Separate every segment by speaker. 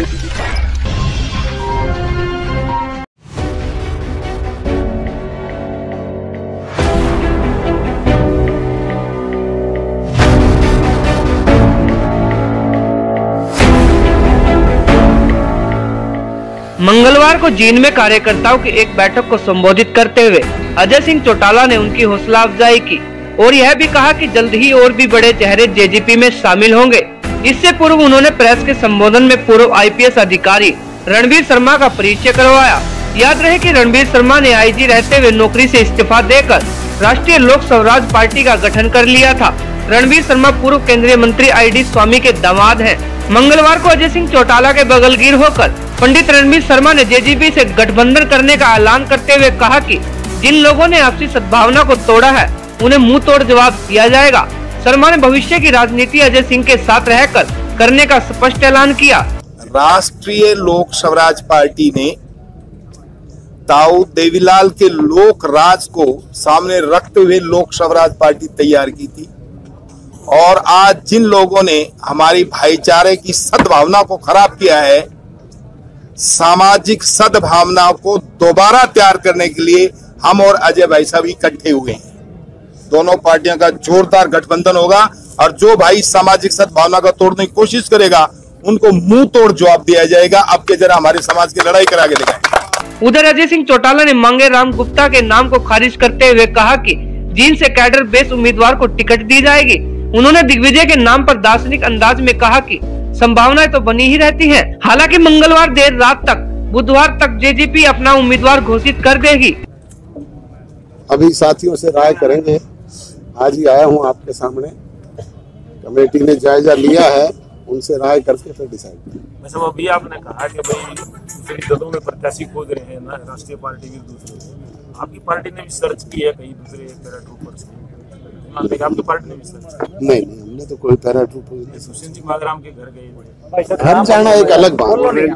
Speaker 1: मंगलवार को जींद में कार्यकर्ताओं की एक बैठक को संबोधित करते हुए अजय सिंह चौटाला ने उनकी हौसला अफजाई की और यह भी कहा कि जल्द ही और भी बड़े चेहरे जेजीपी में शामिल होंगे। इससे पूर्व उन्होंने प्रेस के संबोधन में पूर्व आईपीएस अधिकारी रणवीर शर्मा का परिचय करवाया। याद रहे कि रणवीर शर्मा ने आईजी रहते हुए नौकरी से इस्तीफा देकर राष्ट्रीय लोक स्वराज पार्टी का गठन कर लिया था। रणवीर शर्मा पूर्व केंद्रीय मंत्री आई स्वामी के दामाद हैं। मंगलवार को अजय सिंह चौटाला के बगलगीर होकर पंडित रणवीर शर्मा ने जेजीपी से गठबंधन करने का ऐलान करते हुए कहा कि जिन लोगों ने आपसी सद्भावना को तोड़ा है, उन्हें मुँह तोड़ जवाब दिया जाएगा। शर्मा ने भविष्य की राजनीति अजय सिंह के साथ रहकर करने का स्पष्ट ऐलान किया।
Speaker 2: राष्ट्रीय लोक स्वराज पार्टी ने ताऊ देवीलाल के लोक राज को सामने रखते हुए लोक स्वराज पार्टी तैयार की थी और आज जिन लोगों ने हमारी भाईचारे की सद्भावना को खराब किया है, सामाजिक सद्भावना को दोबारा तैयार करने के लिए हम और अजय भाई साहब इकट्ठे हुए हैं। दोनों पार्टियों का जोरदार गठबंधन होगा और जो भाई सामाजिक सद्भावना का तोड़ने की कोशिश करेगा उनको मुँह तोड़ जवाब दिया जाएगा। अब के जरा हमारे समाज की लड़ाई करा के दिखाए।
Speaker 1: उधर अजय सिंह चौटाला ने मांगे राम गुप्ता के नाम को खारिज करते हुए कहा कि जीन से कैडर बेस उम्मीदवार को टिकट दी जाएगी। उन्होंने दिग्विजय के नाम पर दार्शनिक अंदाज में कहा कि संभावनाएँ तो बनी ही रहती हैं। हालाँकि मंगलवार देर रात तक बुधवार तक जेजेपी अपना उम्मीदवार घोषित कर देगी।
Speaker 3: अभी साथियों से राय करेंगे। आज ही आया हूँ आपके सामने। कमेटी ने जायजा लिया है उनसे राय करके फिर डिसाइड
Speaker 4: वैसे अभी आपने कहा कि भाई दूसरी दलों में प्रत्याशी खोज रहे हैं ना राष्ट्रीय पार्टी भी दूसरे आपकी पार्टी ने भी सर्च की है कहीं दूसरे पैराट्रूपर्स आपकी पार्टी ने भी सर्च
Speaker 3: नहीं नहीं हमने तो कोई पैराट्रूपर
Speaker 4: सुशील जी माधराम के घर गए
Speaker 3: घर जाना एक अलग बात है।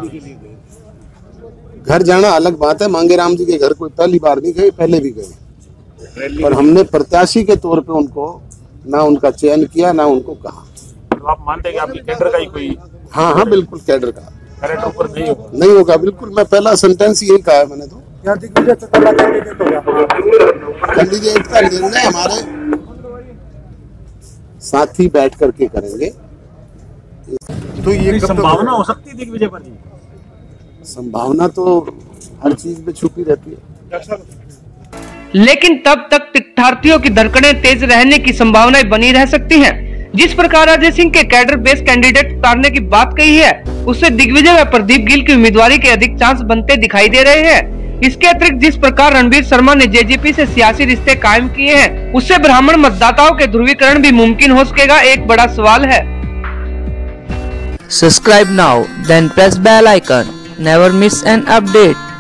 Speaker 3: घर जाना अलग बात है। मांगे राम जी के घर कोई पहली बार नहीं गए पहले भी गए। पर हमने प्रत्याशी के तौर पे उनको ना उनका चयन किया ना उनको कहा।
Speaker 4: तो आप मानते हैं कि आपकी कैडर का ही कोई
Speaker 3: हाँ हाँ बिल्कुल कैडर का।
Speaker 4: ऊपर नहीं होगा?
Speaker 3: नहीं होगा बिल्कुल मैं पहला सेंटेंस यही कहा है मैंने तो। कैंडिडेट का निर्णय हमारे साथी बैठ करके करेंगे।
Speaker 4: तो ये संभावना हो सकती है दिग्विजय पर?
Speaker 3: संभावना तो हर चीज़ में छुपी रहती है।
Speaker 1: लेकिन तब तक तीर्थार्थियों की धड़कनें तेज रहने की संभावनाएँ बनी रह सकती हैं। जिस प्रकार अजय सिंह के कैडर बेस कैंडिडेट उतारने की बात कही है, उससे दिग्विजय व प्रदीप गिल की उम्मीदवारी के अधिक चांस बनते दिखाई दे रहे हैं। इसके अतिरिक्त जिस प्रकार रणबीर शर्मा ने जेजेपी से सियासी रिश्ते कायम किए हैं, उससे ब्राह्मण मतदाताओं के ध्रुवीकरण भी मुमकिन हो सकेगा, एक बड़ा सवाल है।
Speaker 5: Subscribe now then press bell icon never miss an update